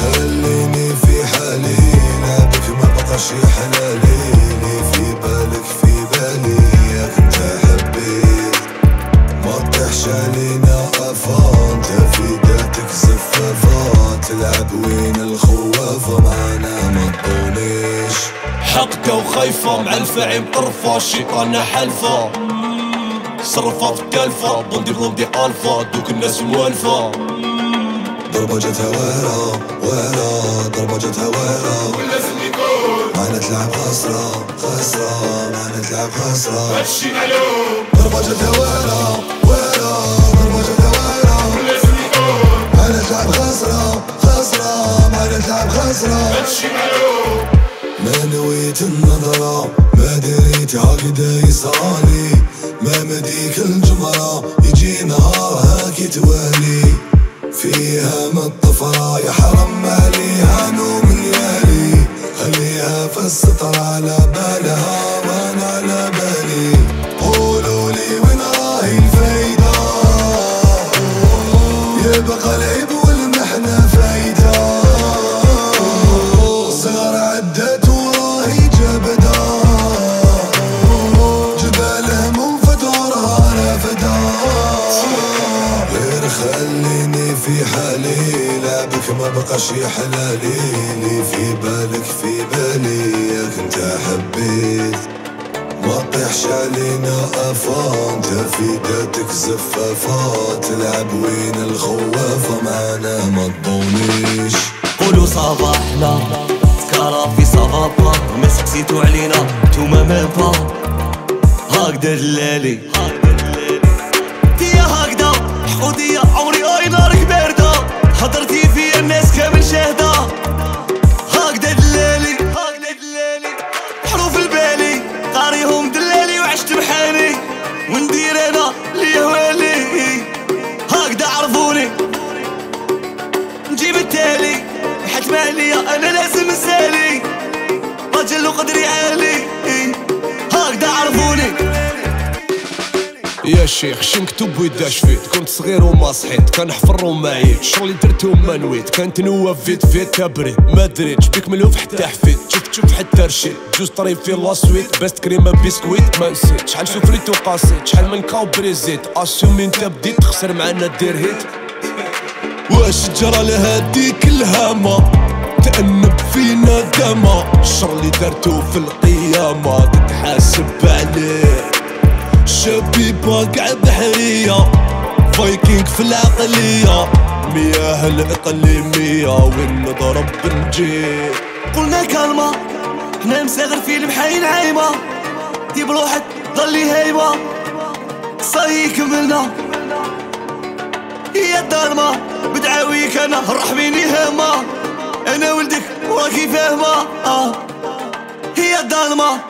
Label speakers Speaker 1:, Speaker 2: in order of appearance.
Speaker 1: خليني في حالي لا بك ما بقاش حلالي لي في بالك في بالي يا كنت حبيت. ما تطيحش علينا انت في ذاتك زفافة تلعب وين الخوافة؟ معانا ما تطونيش
Speaker 2: حقدة وخايفة. مع الفعيم طرفة. الشيطانة حلفة. صرفة في بلدي بلدي الفا دوك الناس موالفة
Speaker 1: ضربة جاتها واعرة واعرة ضربة جاتها واعرة
Speaker 2: ولازم يكون
Speaker 1: معنا تلعب خسرة خسرة معنا تلعب خسرة.
Speaker 2: هادشي معلوم
Speaker 1: ضربة جاتها واعرة واعرة ضربة جاتها واعرة
Speaker 2: ولازم يكون
Speaker 1: معنا تلعب خسرة خسرة معنا تلعب خسرة.
Speaker 2: هادشي معلوم
Speaker 1: ما نويت النظرة ما دريت هكذا يصالي ما مديك الجمرة يجي نهار هاك توالي فيها من الطفرة يا حرم عليها نوم ليالي خليها في السطر على بالها. بقاش حلالي لي في بالك في بالي يا كنت حبيت. ما طيحش علينا افا انت في ذاتك زفافة تلعب وين الخوافة؟ معنا ما تضونيش.
Speaker 3: قولوا صافا حنا سكارا في صافا با ما سكسيتو علينا نتوما ميم با دلالي. عليا أنا لازم نسالي راجل وقدري عالي. هكدا عرفوني.
Speaker 2: يا شيخ شنكتب ويداش فيت كنت صغير وما صحيت كنحفر وما عييت شغلي درت وما نويت كانت نوى فيت فيت تبريد ما دريتش بيك ملوف حتى حفيت. شفت شوف حتى رشيت. جوز طريف في لا سويت. بست كريمة بسكويت ما نسيت. شحال سفريت وقاسيت شحال من كاو بريزيت. اسيومي انت بديت تخسر معنا دير هيت. واش جرى لهاديك الهامة تأنب فينا دما الشر اللي درتو في القيامة تتحاسب عليه. شبيبة قاع بحرية. فايكينغ في العقلية. مياه الإقليمية وين نضرب بنجي.
Speaker 3: قلنا كلمة حنا مساغر في المحاين عايمة. دي بروحك ضلي هايمة. صاي كملنا هي الظلمة بدعاويك أنا رحميني هامة. أنا ولدك وراكي فاهمة آه. هي الظلمة